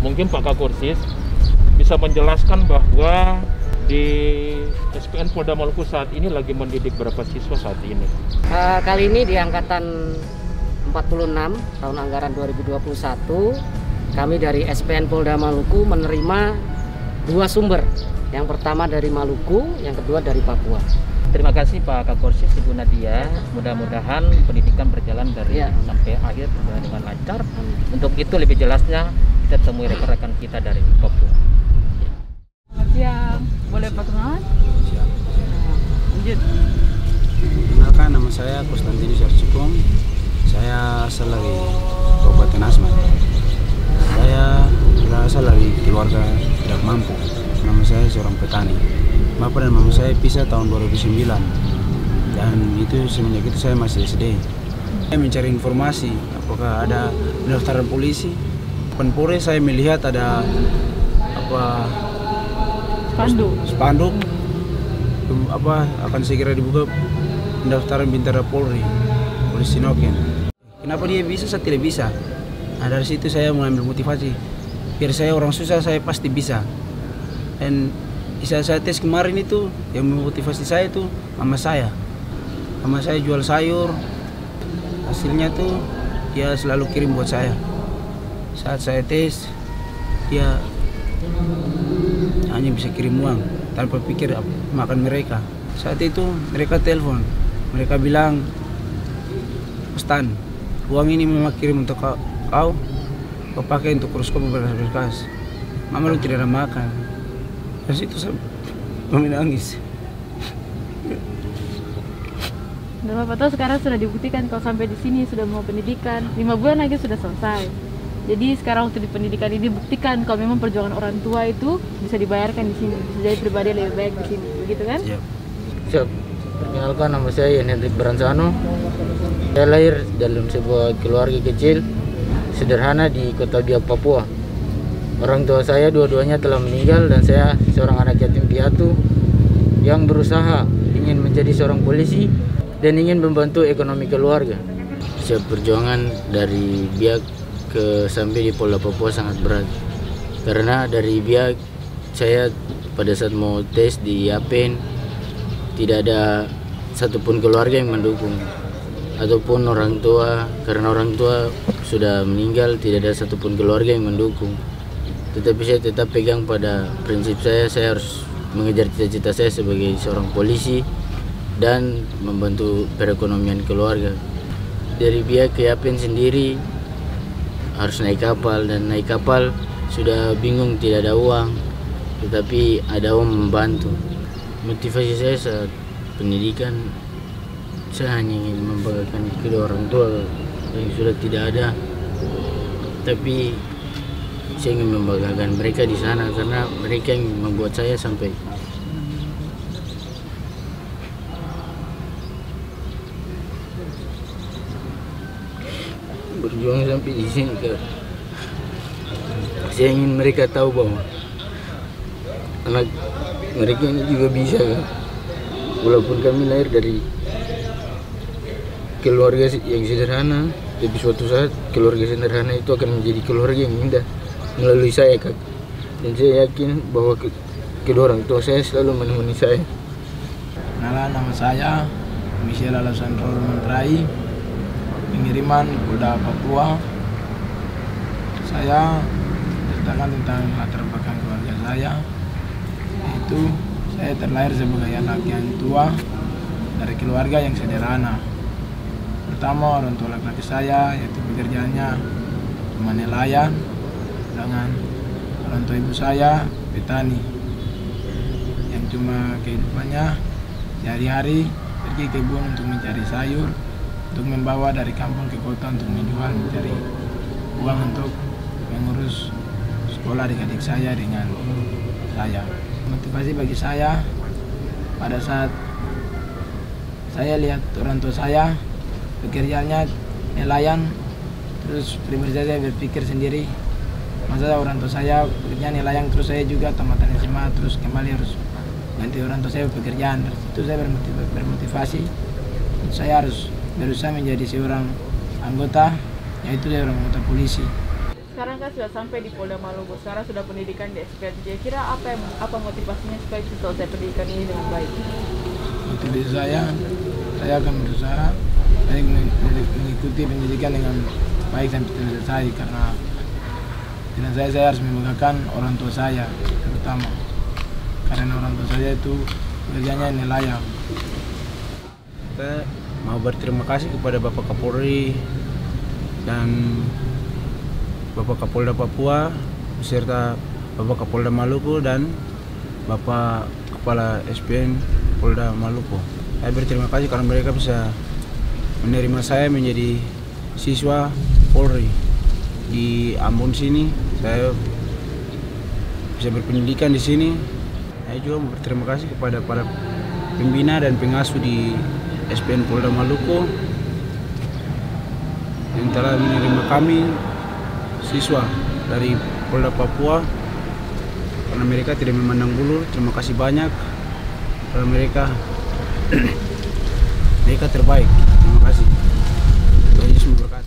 Mungkin Pak Kakursis bisa menjelaskan bahwa di SPN Polda Maluku saat ini lagi mendidik berapa siswa saat ini? Uh, kali ini di angkatan 46 tahun anggaran 2021 kami dari SPN Polda Maluku menerima dua sumber. Yang pertama dari Maluku, yang kedua dari Papua. Terima kasih Pak Kakorsis, Ibu Nadia. Mudah-mudahan pendidikan berjalan dari ya. sampai akhir dengan lancar. Untuk itu lebih jelasnya kita temui rekan-rekan kita dari Papua. Selamat siang, boleh perkenalan? Siap. Lanjut. Kenalkan nama saya Konstantinus Arcipong. Saya asal dari Kabupaten Asmat. Saya berasal dari keluarga tidak mampu. Nama saya seorang petani Bapak dan mama saya pisah tahun 2009 dan itu semenjak itu saya masih SD. Saya mencari informasi apakah ada pendaftaran polisi. Penpore saya melihat ada apa spanduk spanduk apa akan segera dibuka pendaftaran bintara Polri Polisi Noken. Kenapa dia bisa saya tidak bisa? Nah dari situ saya mengambil motivasi. Biar saya orang susah saya pasti bisa. Dan bisa saya tes kemarin itu yang memotivasi saya itu mama saya. Mama saya jual sayur. Hasilnya tuh dia selalu kirim buat saya. Saat saya tes dia hanya bisa kirim uang tanpa pikir makan mereka. Saat itu mereka telepon. Mereka bilang Stan uang ini memang kirim untuk kau kau, kau pakai untuk kurus kau berkas-berkas mama lu tidak ada makan dari situ saya menangis. Dan Bapak tahu sekarang sudah dibuktikan kalau sampai di sini sudah mau pendidikan, lima bulan lagi sudah selesai. Jadi sekarang untuk di pendidikan ini buktikan kalau memang perjuangan orang tua itu bisa dibayarkan di sini, bisa jadi pribadi lebih baik di sini, begitu kan? Siap. Siap. Perkenalkan nama saya Hendrik Beransano. Saya lahir dalam sebuah keluarga kecil sederhana di Kota Biak, Papua. Orang tua saya dua-duanya telah meninggal dan saya seorang anak yatim piatu yang berusaha ingin menjadi seorang polisi dan ingin membantu ekonomi keluarga. Siap perjuangan dari Biak ke sampai di Polda Papua sangat berat. Karena dari Biak saya pada saat mau tes di Yapen tidak ada satupun keluarga yang mendukung ataupun orang tua karena orang tua sudah meninggal tidak ada satupun keluarga yang mendukung tetapi saya tetap pegang pada prinsip saya. Saya harus mengejar cita-cita saya sebagai seorang polisi dan membantu perekonomian keluarga. Dari pihak Yapen sendiri harus naik kapal dan naik kapal sudah bingung tidak ada uang tetapi ada uang membantu. Motivasi saya saat pendidikan saya hanya ingin membanggakan kedua orang tua yang sudah tidak ada. Tapi saya ingin membanggakan mereka di sana karena mereka yang membuat saya sampai berjuang sampai di sini ke saya ingin mereka tahu bahwa anak mereka ini juga bisa walaupun kami lahir dari keluarga yang sederhana tapi suatu saat keluarga sederhana itu akan menjadi keluarga yang indah melalui saya kak. Dan saya yakin bahwa ke, kedua orang tua saya selalu menemani saya. Nala nama saya Michelle Alessandro Mentrai pengiriman Polda Papua. Saya ceritakan tentang latar belakang keluarga saya. Yaitu saya terlahir sebagai anak yang tua dari keluarga yang sederhana. Pertama orang tua laki-laki saya yaitu pekerjaannya cuma nelayan dengan orang tua ibu saya petani. Yang cuma kehidupannya sehari-hari pergi ke kebun untuk mencari sayur untuk membawa dari kampung ke kota untuk menjual mencari uang untuk mengurus sekolah adik-adik saya dengan saya. Motivasi bagi saya pada saat saya lihat orang tua saya pekerjaannya nelayan terus pribadi saya berpikir sendiri masa orang tua saya bekerja nelayan terus saya juga tamatan SMA terus kembali harus ganti orang tua saya pekerjaan itu saya bermotivasi saya harus berusaha menjadi seorang anggota ya itu dia orang anggota polisi Sekarang kan sudah sampai di Polda Maluku, sekarang sudah pendidikan di SPN. Kira-kira apa yang apa motivasinya supaya bisa selesai pendidikan ini dengan baik? motivasi saya saya akan berusaha saya mengikuti pendidikan dengan baik sampai selesai karena dengan saya saya harus membanggakan orang tua saya terutama. Karena orang tua saya itu kerjanya nelayan Kita mau berterima kasih kepada Bapak Kapolri dan Bapak Kapolda Papua beserta Bapak Kapolda Maluku dan Bapak Kepala SPN Polda Maluku. Saya berterima kasih karena mereka bisa menerima saya menjadi siswa Polri di Ambon sini. Saya bisa berpendidikan di sini. Saya juga berterima kasih kepada para pembina dan pengasuh di SPN Polda Maluku yang telah menerima kami siswa dari Polda Papua karena mereka tidak memandang bulu terima kasih banyak karena mereka mereka terbaik terima kasih Tuhan Yesus